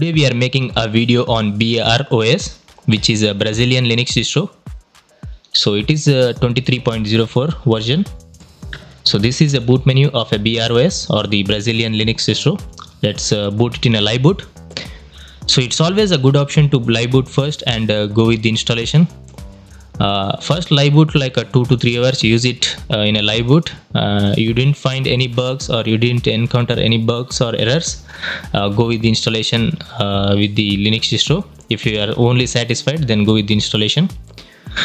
Today we are making a video on BROS which is a Brazilian Linux distro. So it is a 23.04 version. So this is a boot menu of a BROS or the Brazilian Linux distro. Let's uh, boot it in a live boot. So it's always a good option to live boot first and uh, go with the installation. Uh, first live boot like a two to three hours use it uh, in a live boot. Uh, you didn't find any bugs or you didn't encounter any bugs or errors uh, go with the installation uh, with the linux distro. If you are only satisfied then go with the installation.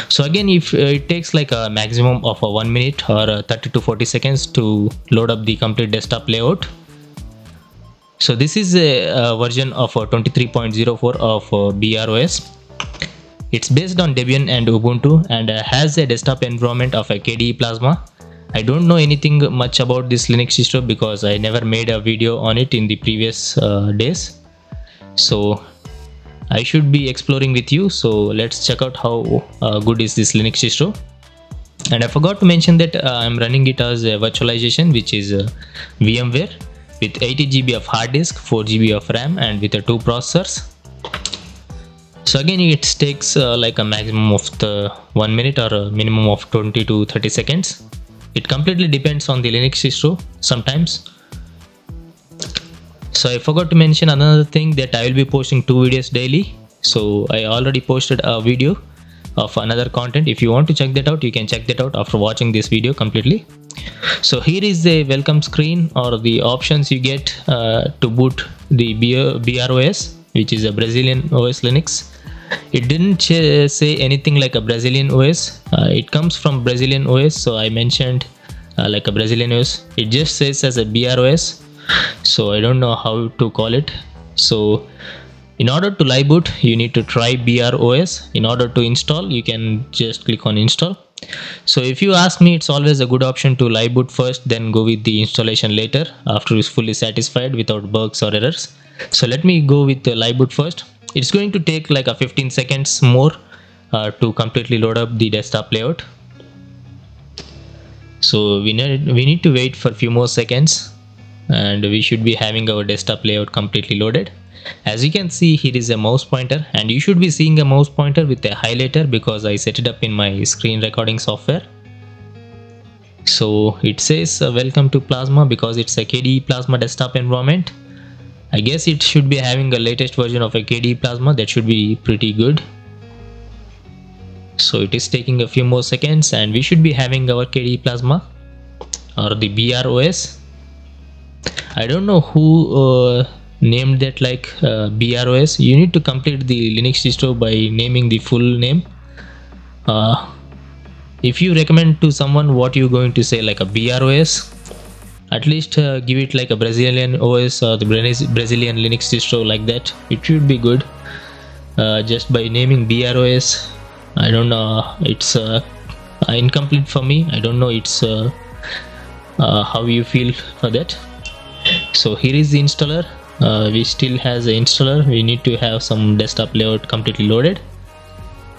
So again if uh, it takes like a maximum of a one minute or uh, 30 to 40 seconds to load up the complete desktop layout. So this is a, a version of uh, 23.04 of uh, bros it's based on Debian and Ubuntu and uh, has a desktop environment of a KDE Plasma. I don't know anything much about this Linux distro because I never made a video on it in the previous uh, days. So I should be exploring with you. So let's check out how uh, good is this Linux distro. And I forgot to mention that uh, I'm running it as a virtualization which is uh, VMware with 80 GB of hard disk, 4 GB of RAM and with the two processors so again it takes uh, like a maximum of the one minute or a minimum of 20 to 30 seconds. It completely depends on the linux distro sometimes. So i forgot to mention another thing that i will be posting two videos daily. So i already posted a video of another content. If you want to check that out you can check that out after watching this video completely. So here is the welcome screen or the options you get uh, to boot the BROS which is a Brazilian OS Linux it didn't say anything like a Brazilian OS uh, it comes from Brazilian OS so I mentioned uh, like a Brazilian OS it just says as a BROS so I don't know how to call it. So in order to live boot you need to try BROS in order to install you can just click on install. So if you ask me it's always a good option to live boot first then go with the installation later after it's fully satisfied without bugs or errors. So let me go with the live boot first it's going to take like a 15 seconds more uh, to completely load up the desktop layout. So we need we need to wait for a few more seconds and we should be having our desktop layout completely loaded. As you can see here is a mouse pointer and you should be seeing a mouse pointer with a highlighter because I set it up in my screen recording software. So it says uh, welcome to plasma because it's a KDE plasma desktop environment I guess it should be having a latest version of a KDE Plasma that should be pretty good. So it is taking a few more seconds and we should be having our KDE Plasma or the BROS. I don't know who uh, named that like uh, BROS. You need to complete the Linux distro by naming the full name. Uh, if you recommend to someone what you're going to say like a BROS at least uh, give it like a Brazilian OS or the Brazilian Linux distro like that. It should be good. Uh, just by naming BROS I don't know it's uh, incomplete for me. I don't know it's uh, uh, how you feel for that. So here is the installer. Uh, we still has the installer. We need to have some desktop layout completely loaded.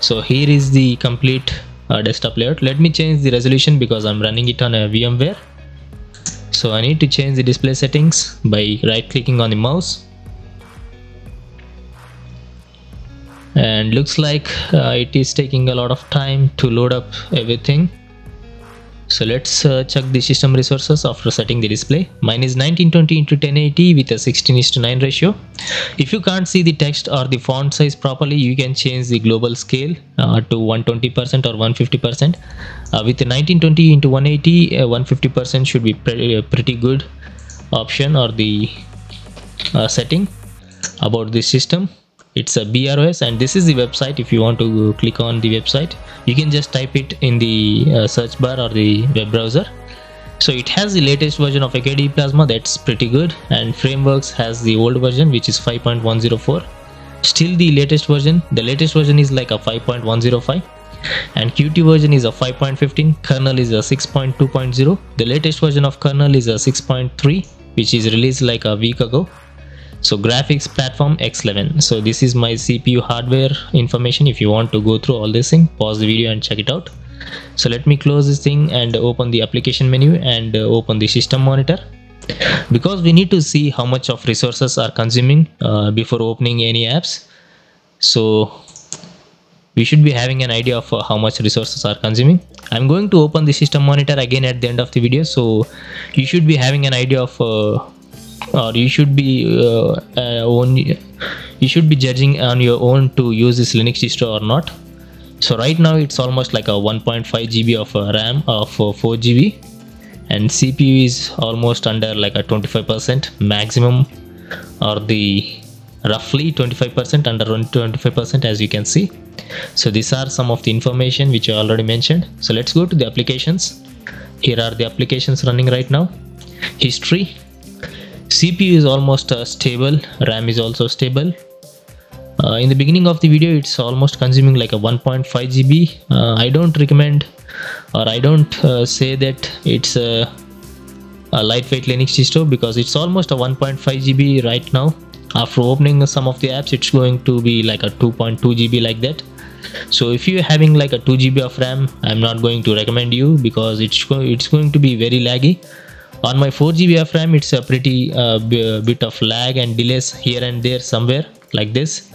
So here is the complete desktop layout. Let me change the resolution because I'm running it on a VMware so I need to change the display settings by right clicking on the mouse. And looks like uh, it is taking a lot of time to load up everything so let's uh, check the system resources after setting the display. Mine is 1920 into 1080 with a 16 to 9 ratio. If you can't see the text or the font size properly you can change the global scale uh, to 120 percent or 150 percent. Uh, with 1920 into 180 uh, 150 percent should be pretty, uh, pretty good option or the uh, setting about this system it's a BROS and this is the website. If you want to click on the website you can just type it in the uh, search bar or the web browser. So it has the latest version of KDE Plasma. That's pretty good. And frameworks has the old version which is 5.104 still the latest version. The latest version is like a 5.105 and Qt version is a 5.15 kernel is a 6.2.0 the latest version of kernel is a 6.3 which is released like a week ago so graphics platform x11 so this is my cpu hardware information. If you want to go through all this thing pause the video and check it out. So let me close this thing and open the application menu and open the system monitor. Because we need to see how much of resources are consuming uh, before opening any apps. So we should be having an idea of uh, how much resources are consuming. I'm going to open the system monitor again at the end of the video. So you should be having an idea of uh, or you should be uh, uh, you should be judging on your own to use this linux distro or not. So right now it's almost like a 1.5 gb of uh, ram of 4 gb and cpu is almost under like a 25 percent maximum or the roughly 25 percent under 25 percent as you can see. So these are some of the information which i already mentioned. So let's go to the applications. Here are the applications running right now. History cpu is almost uh, stable. Ram is also stable. Uh, in the beginning of the video it's almost consuming like a 1.5 gb uh, i don't recommend or i don't uh, say that it's a, a lightweight linux distro because it's almost a 1.5 gb right now. After opening some of the apps it's going to be like a 2.2 gb like that. So if you're having like a 2 gb of ram i'm not going to recommend you because it's go it's going to be very laggy on my 4 gb of ram it's a pretty uh, bit of lag and delays here and there somewhere like this.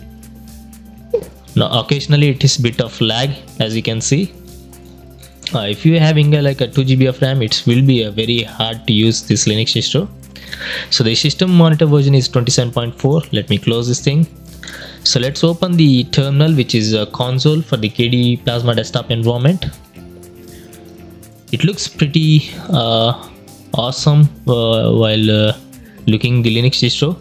Now occasionally it is bit of lag as you can see. Uh, if you're having a, like a 2 gb of ram it will be a very hard to use this linux distro. So the system monitor version is 27.4 let me close this thing. So let's open the terminal which is a console for the KDE Plasma desktop environment. It looks pretty uh, awesome uh, while uh, looking the Linux distro.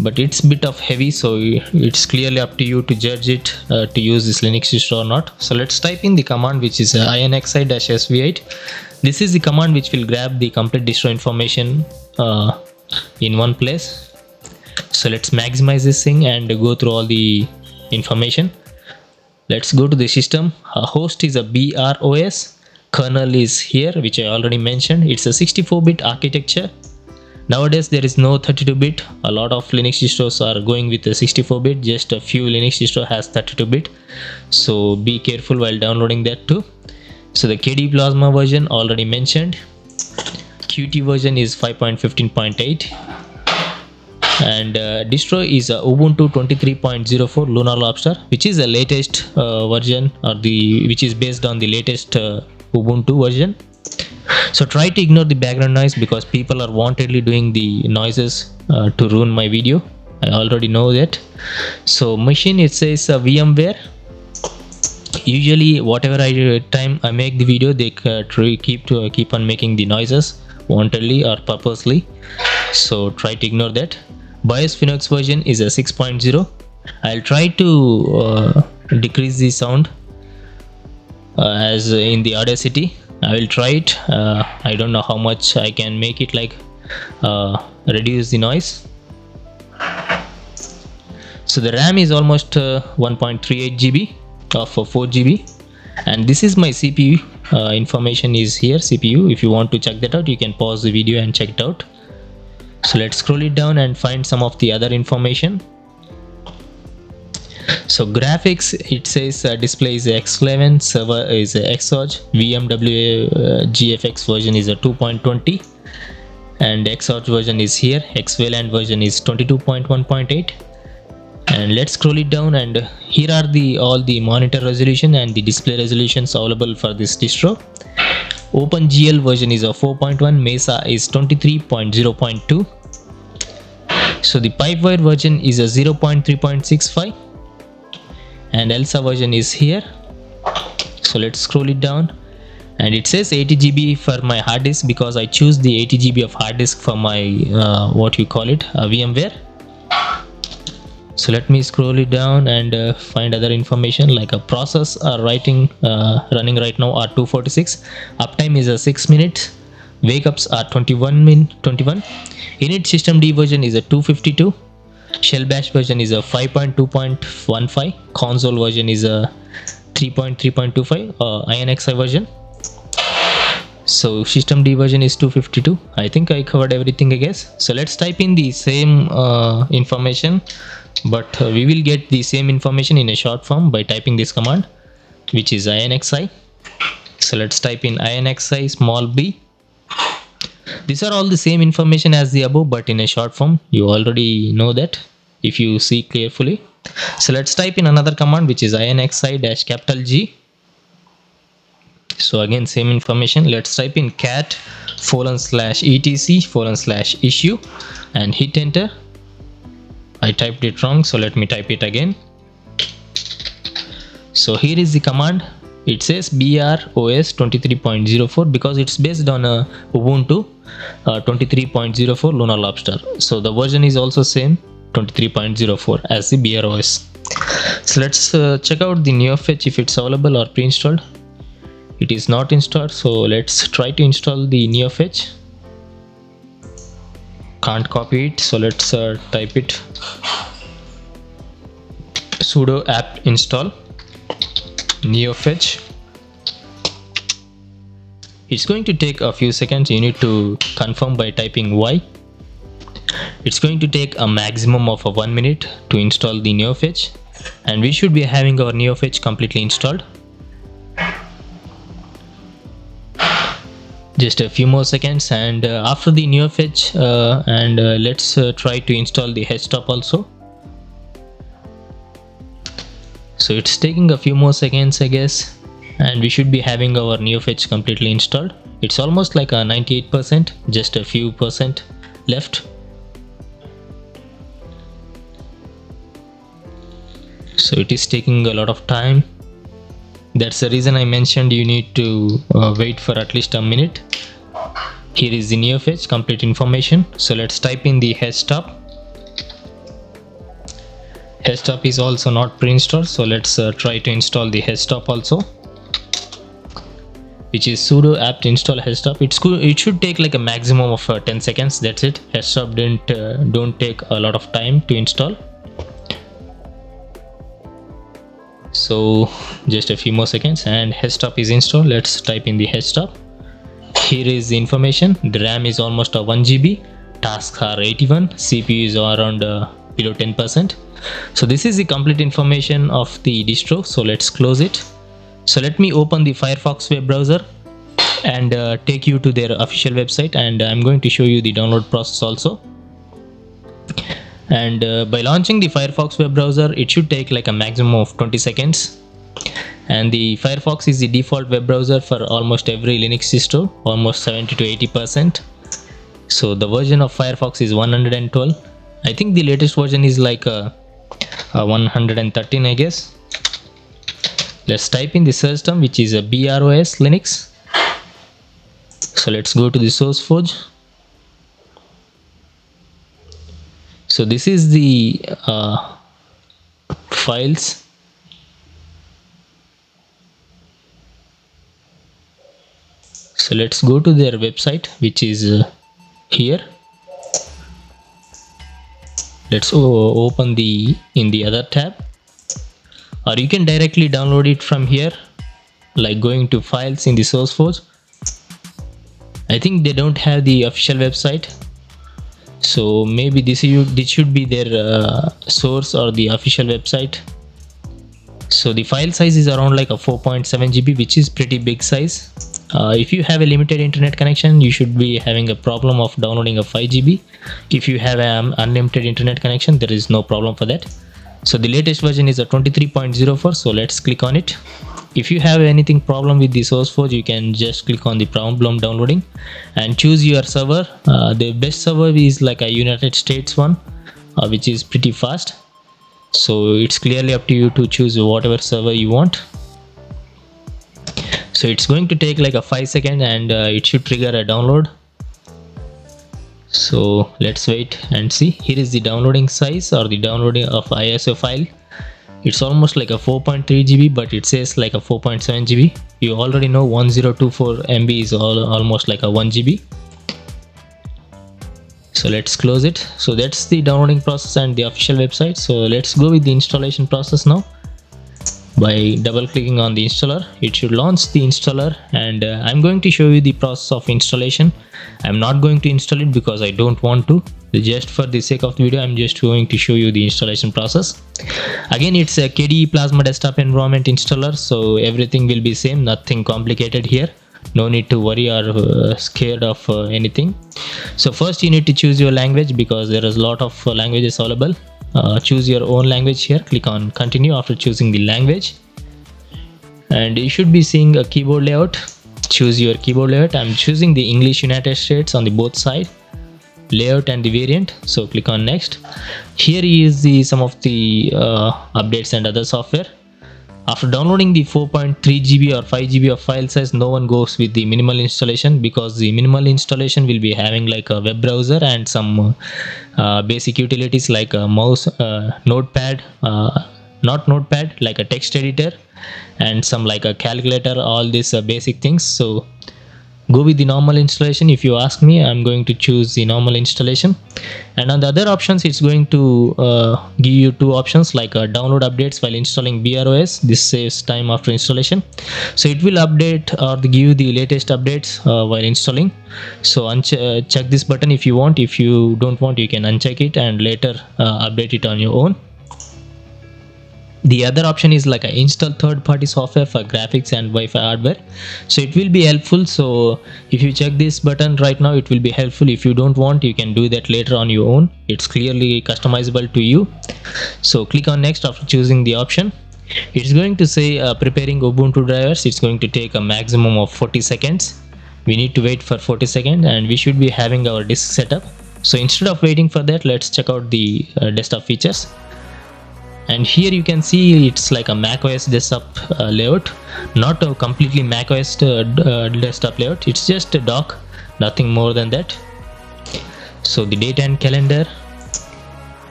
But it's bit of heavy so it's clearly up to you to judge it uh, to use this linux distro or not. So let's type in the command which is uh, inxi-sv8 this is the command which will grab the complete distro information uh, in one place. So let's maximize this thing and go through all the information. Let's go to the system. A host is a bros kernel is here which i already mentioned. It's a 64 bit architecture. Nowadays there is no 32 bit. A lot of linux distros are going with the 64 bit. Just a few linux distro has 32 bit. So be careful while downloading that too. So the KDE Plasma version already mentioned. Qt version is 5.15.8 and uh, distro is uh, ubuntu 23.04 lunar lobster which is the latest uh, version or the which is based on the latest uh, ubuntu version. So try to ignore the background noise because people are wantedly doing the noises uh, to ruin my video. I already know that. So machine it says uh, vmware. Usually whatever i time i make the video they uh, keep to uh, keep on making the noises wantedly or purposely. So try to ignore that. Bios phoenix version is a 6.0 i'll try to uh, decrease the sound. uh, as in the audacity. I will try it. Uh, I don't know how much I can make it like uh, reduce the noise. So the RAM is almost uh, 1.38 GB of 4 GB and this is my CPU uh, information is here CPU if you want to check that out you can pause the video and check it out. So let's scroll it down and find some of the other information so graphics it says uh, display is x11 server is xorg vmwa uh, gfx version is a 2.20 and xorg version is here. Xwayland version is 22.1.8 and let's scroll it down and here are the all the monitor resolution and the display resolutions available for this distro. Opengl version is a 4.1 mesa is 23.0.2 so the pipewire version is a 0.3.65 and ALSA version is here. So let's scroll it down. And it says 80 GB for my hard disk because I choose the 80 GB of hard disk for my uh, what you call it uh, VMware. So let me scroll it down and uh, find other information like a process are writing uh, running right now are 246 uptime is a 6 minutes wake ups are 21 min 21 init system d version is a 252 shell bash version is a 5.2.15 console version is a 3.3.25 uh, inxi version. So system d version is 252 i think i covered everything i guess. So let's type in the same uh, information but uh, we will get the same information in a short form by typing this command which is inxi so let's type in inxi small b these are all the same information as the above but in a short form. You already know that if you see carefully. So let's type in another command which is inxi dash capital g. So again same information. Let's type in cat colon slash etc colon slash issue and hit enter. I typed it wrong so let me type it again. So here is the command it says BROS 23.04 because it's based on a Ubuntu uh, 23.04 Lunar Lobster. So the version is also same 23.04 as the BROS so let's uh, check out the NeoFetch if it's available or pre-installed. It is not installed so let's try to install the NeoFetch can't copy it so let's uh, type it. Sudo apt install neofetch. It's going to take a few seconds. You need to confirm by typing y. It's going to take a maximum of a one minute to install the neofetch. And we should be having our neofetch completely installed. Just a few more seconds. And uh, after the neofetch uh, and uh, let's uh, try to install the htop also so it's taking a few more seconds I guess and we should be having our NeoFetch completely installed. It's almost like a 98% just a few percent left. So it is taking a lot of time. That's the reason I mentioned you need to uh, wait for at least a minute. Here is the NeoFetch complete information. So let's type in the htop htop is also not pre-installed so let's uh, try to install the htop also which is sudo apt install htop it's it should take like a maximum of uh, 10 seconds that's it. Htop didn't uh, don't take a lot of time to install. So just a few more seconds and htop is installed. Let's type in the htop here is the information. The ram is almost a 1 gb tasks are 81 cpu is around uh, below 10 percent. So this is the complete information of the distro. So let's close it. So let me open the firefox web browser and uh, take you to their official website and i'm going to show you the download process also. And uh, by launching the firefox web browser it should take like a maximum of 20 seconds. And the firefox is the default web browser for almost every linux distro almost 70 to 80 percent. So the version of firefox is 112 i think the latest version is like a uh, uh, 113 I guess. Let's type in the search term which is a BROS Linux. So let's go to the SourceForge so this is the uh, files. So let's go to their website which is uh, here let's open the in the other tab. Or you can directly download it from here like going to files in the SourceForge I think they don't have the official website. So maybe this, this should be their uh, source or the official website. So the file size is around like a 4.7 GB which is pretty big size uh, if you have a limited internet connection you should be having a problem of downloading a 5 GB if you have an unlimited internet connection there is no problem for that. So the latest version is a 23.04 so let's click on it. If you have anything problem with the SourceForge you can just click on the problem downloading and choose your server. Uh, the best server is like a United States one uh, which is pretty fast. So it's clearly up to you to choose whatever server you want so it's going to take like a 5 second and uh, it should trigger a download. So let's wait and see. Here is the downloading size or the downloading of ISO file. It's almost like a 4.3 GB but it says like a 4.7 GB you already know 1024 MB is all, almost like a 1 GB so let's close it. So that's the downloading process and the official website. So let's go with the installation process now by double clicking on the installer it should launch the installer and uh, I'm going to show you the process of installation. I'm not going to install it because I don't want to. Just for the sake of the video I'm just going to show you the installation process. Again it's a KDE Plasma desktop environment installer so everything will be same nothing complicated here. No need to worry or uh, scared of uh, anything. So first you need to choose your language because there is a lot of uh, languages available uh, choose your own language here. Click on continue after choosing the language. And you should be seeing a keyboard layout. Choose your keyboard layout. I'm choosing the english united states on the both side. Layout and the variant. So click on next. Here is the some of the uh, updates and other software after downloading the 4.3 GB or 5 GB of file size no one goes with the minimal installation because the minimal installation will be having like a web browser and some uh, basic utilities like a mouse uh, notepad uh, not notepad like a text editor and some like a calculator all these uh, basic things. So go with the normal installation. If you ask me i'm going to choose the normal installation. And on the other options it's going to uh, give you two options like uh, download updates while installing BROS this saves time after installation. So it will update or give you the latest updates uh, while installing. So uh, check this button if you want. If you don't want you can uncheck it and later uh, update it on your own the other option is like a install third party software for graphics and wi-fi hardware. So it will be helpful. So if you check this button right now it will be helpful. If you don't want you can do that later on your own. It's clearly customizable to you. So click on next after choosing the option. It's going to say uh, preparing ubuntu drivers. It's going to take a maximum of 40 seconds. We need to wait for 40 seconds and we should be having our disk setup so instead of waiting for that let's check out the uh, desktop features and here you can see it's like a mac os desktop uh, layout. Not a completely mac os uh, uh, desktop layout. It's just a dock nothing more than that. So the date and calendar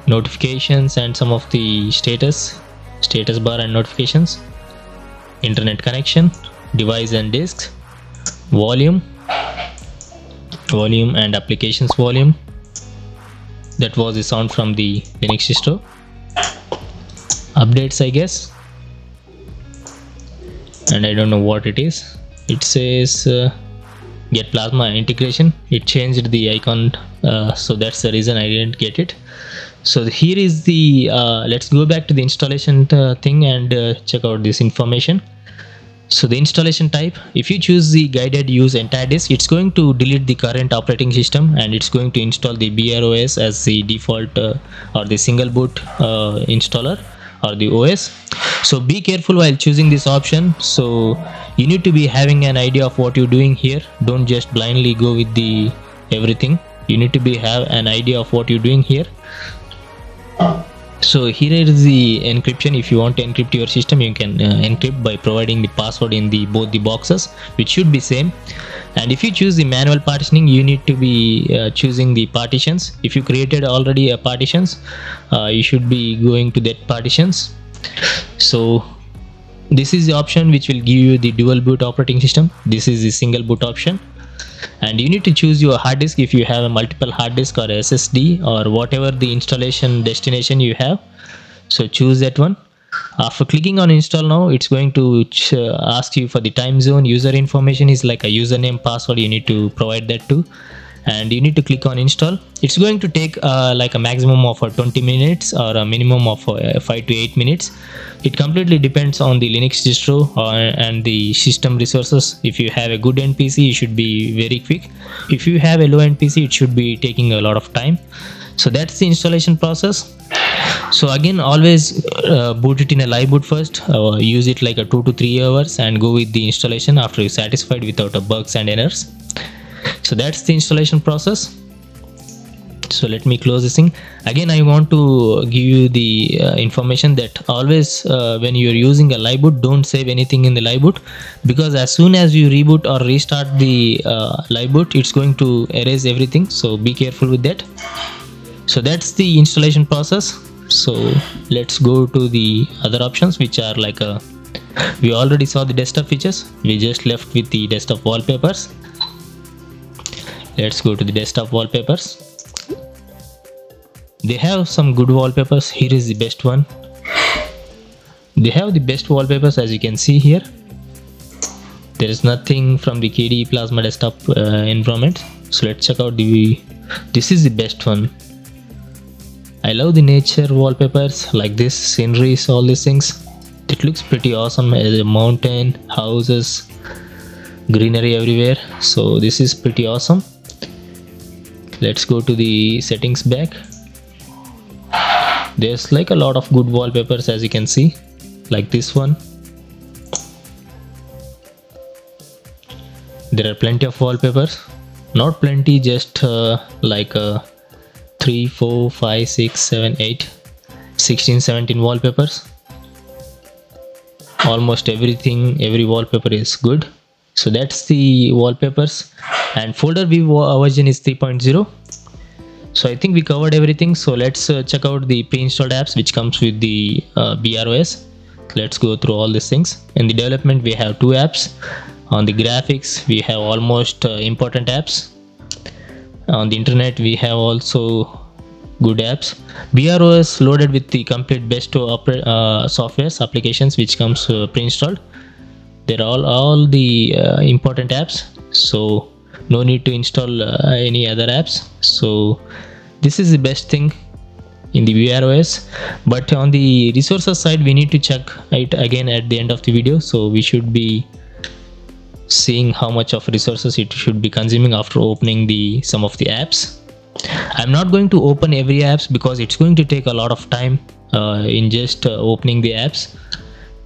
notifications and some of the status status bar and notifications internet connection device and disks volume volume and applications volume. That was the sound from the linux distro updates I guess. And I don't know what it is. It says uh, get plasma integration. It changed the icon uh, so that's the reason I didn't get it. So here is the uh, let's go back to the installation uh, thing and uh, check out this information. So the installation type if you choose the guided use entire disk it's going to delete the current operating system and it's going to install the BROS as the default uh, or the single boot installer or the OS so be careful while choosing this option. So you need to be having an idea of what you're doing here. Don't just blindly go with the everything. You need to be have an idea of what you're doing here so here is the encryption. If you want to encrypt your system you can uh, encrypt by providing the password in the both the boxes which should be same. And if you choose the manual partitioning you need to be uh, choosing the partitions. If you created already a partitions uh, you should be going to that partitions. So this is the option which will give you the dual boot operating system. This is the single boot option and you need to choose your hard disk if you have a multiple hard disk or ssd or whatever the installation destination you have. So choose that one. After clicking on install now it's going to ask you for the time zone. User information is like a username password you need to provide that too and you need to click on install. It's going to take uh, like a maximum of uh, 20 minutes or a minimum of uh, 5 to 8 minutes. It completely depends on the linux distro and the system resources. If you have a good npc it should be very quick. If you have a low npc it should be taking a lot of time. So that's the installation process. So again always uh, boot it in a live boot first. Uh, use it like a two to three hours and go with the installation after you're satisfied without a bugs and errors so that's the installation process. So let me close this thing. Again i want to give you the uh, information that always uh, when you're using a live boot don't save anything in the live boot because as soon as you reboot or restart the uh, live boot it's going to erase everything. So be careful with that. So that's the installation process. So let's go to the other options which are like a we already saw the desktop features. We just left with the desktop wallpapers let's go to the desktop wallpapers. They have some good wallpapers. Here is the best one. They have the best wallpapers as you can see here. There is nothing from the KDE Plasma desktop uh, environment. So let's check out the this is the best one. I love the nature wallpapers like this sceneries all these things. It looks pretty awesome. As a mountain houses greenery everywhere. So this is pretty awesome let's go to the settings back. There's like a lot of good wallpapers as you can see like this one. There are plenty of wallpapers. Not plenty just uh, like uh, 3 4 5 6 7 8 16 17 wallpapers. Almost everything every wallpaper is good. So that's the wallpapers and folder view version is 3.0 so i think we covered everything. So let's uh, check out the pre-installed apps which comes with the uh, BROS let's go through all these things. In the development we have two apps. On the graphics we have almost uh, important apps. On the internet we have also good apps. BROS loaded with the complete best uh, softwares applications which comes uh, pre-installed. They're all all the uh, important apps. So no need to install uh, any other apps. So this is the best thing in the BROS but on the resources side we need to check it again at the end of the video. So we should be seeing how much of resources it should be consuming after opening the some of the apps. I'm not going to open every apps because it's going to take a lot of time uh, in just uh, opening the apps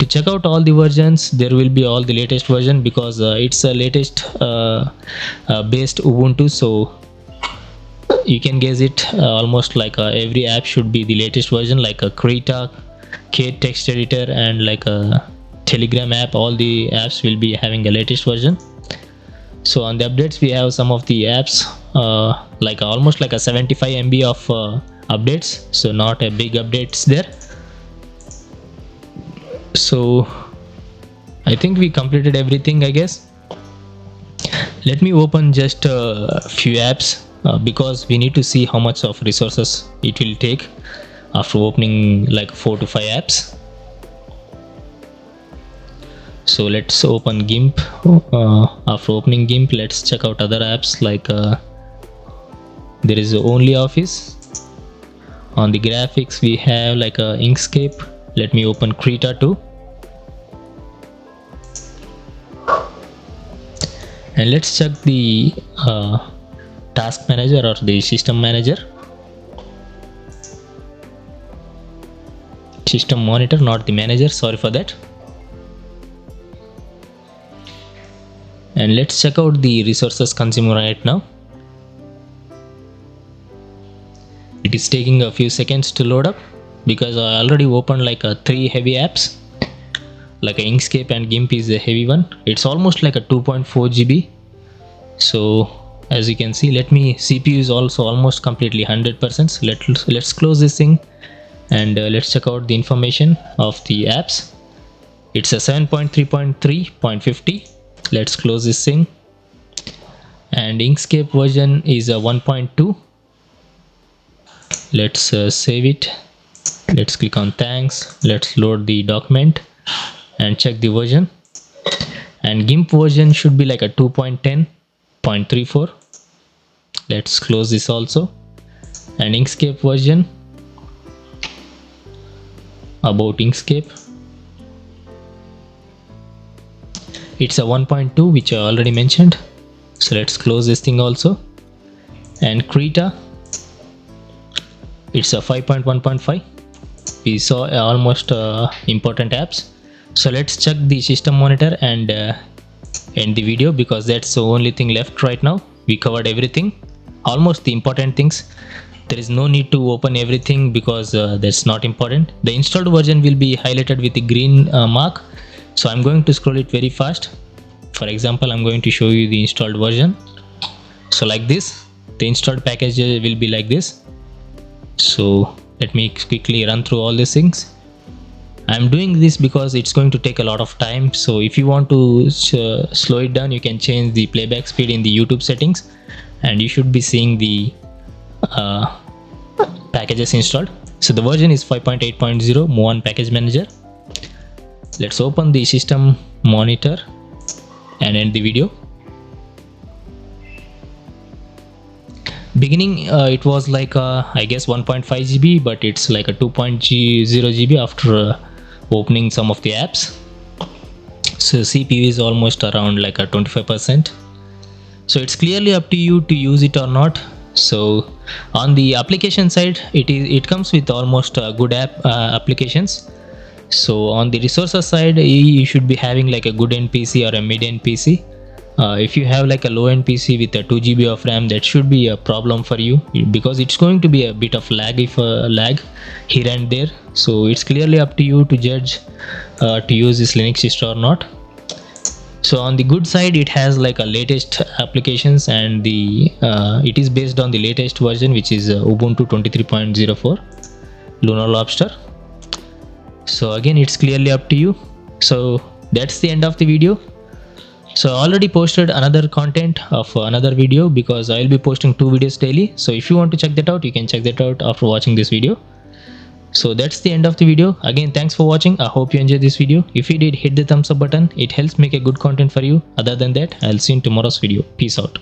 check out all the versions. There will be all the latest version because uh, it's a latest uh, uh, based ubuntu so you can guess it uh, almost like every app should be the latest version like a krita k text editor and like a telegram app. All the apps will be having the latest version. So on the updates we have some of the apps uh, like almost like a 75 mb of uh, updates. So not a big updates there so i think we completed everything i guess. Let me open just a few apps uh, because we need to see how much of resources it will take after opening like four to five apps. So let's open gimp. Uh, after opening gimp let's check out other apps like uh, there is OnlyOffice. On the graphics we have like a inkscape. Let me open krita too and let's check the uh, task manager or the system manager. System monitor not the manager. Sorry for that. And let's check out the resources consumed right now. It is taking a few seconds to load up because I already opened like a three heavy apps like Inkscape and GIMP is a heavy one. It's almost like a 2.4 GB so as you can see let me CPU is also almost completely 100% let, let's close this thing and uh, let's check out the information of the apps. It's a 7.3.3.50 let's close this thing. And inkscape version is a 1.2 let's uh, save it. Let's click on thanks. Let's load the document and check the version. And gimp version should be like a 2.10.34 let's close this also. And inkscape version about inkscape. It's a 1.2 which I already mentioned. So let's close this thing also. And Krita it's a 5.1.5 we saw uh, almost uh, important apps so let's check the system monitor and uh, end the video because that's the only thing left right now. We covered everything almost the important things. There is no need to open everything because uh, that's not important. The installed version will be highlighted with the green uh, mark. So i'm going to scroll it very fast. For example i'm going to show you the installed version. So like this the installed package will be like this. So let me quickly run through all these things i'm doing this because it's going to take a lot of time. So if you want to slow it down you can change the playback speed in the youtube settings and you should be seeing the uh, packages installed. So the version is 5.8.0 Muon package manager. Let's open the system monitor and end the video. Beginning uh, it was like uh, i guess 1.5 gb but it's like a 2.0 gb after uh, opening some of the apps. Uh, cpu is almost around like a 25 percent. So it's clearly up to you to use it or not. So on the application side it is it comes with almost uh, good app uh, applications. So on the resources side you should be having like a good end pc or a mid end pc uh, if you have like a low end pc with a 2 gb of ram that should be a problem for you because it's going to be a bit of lag if uh, lag here and there. So it's clearly up to you to judge uh, to use this linux distro or not. So on the good side it has like a latest applications and the uh, it is based on the latest version which is uh, ubuntu 23.04 lunar lobster. So again it's clearly up to you. So that's the end of the video so i already posted another content of another video because i'll be posting two videos daily. So if you want to check that out you can check that out after watching this video. So that's the end of the video. Again thanks for watching. I hope you enjoyed this video. If you did hit the thumbs up button. It helps make a good content for you. Other than that i'll see you in tomorrow's video. Peace out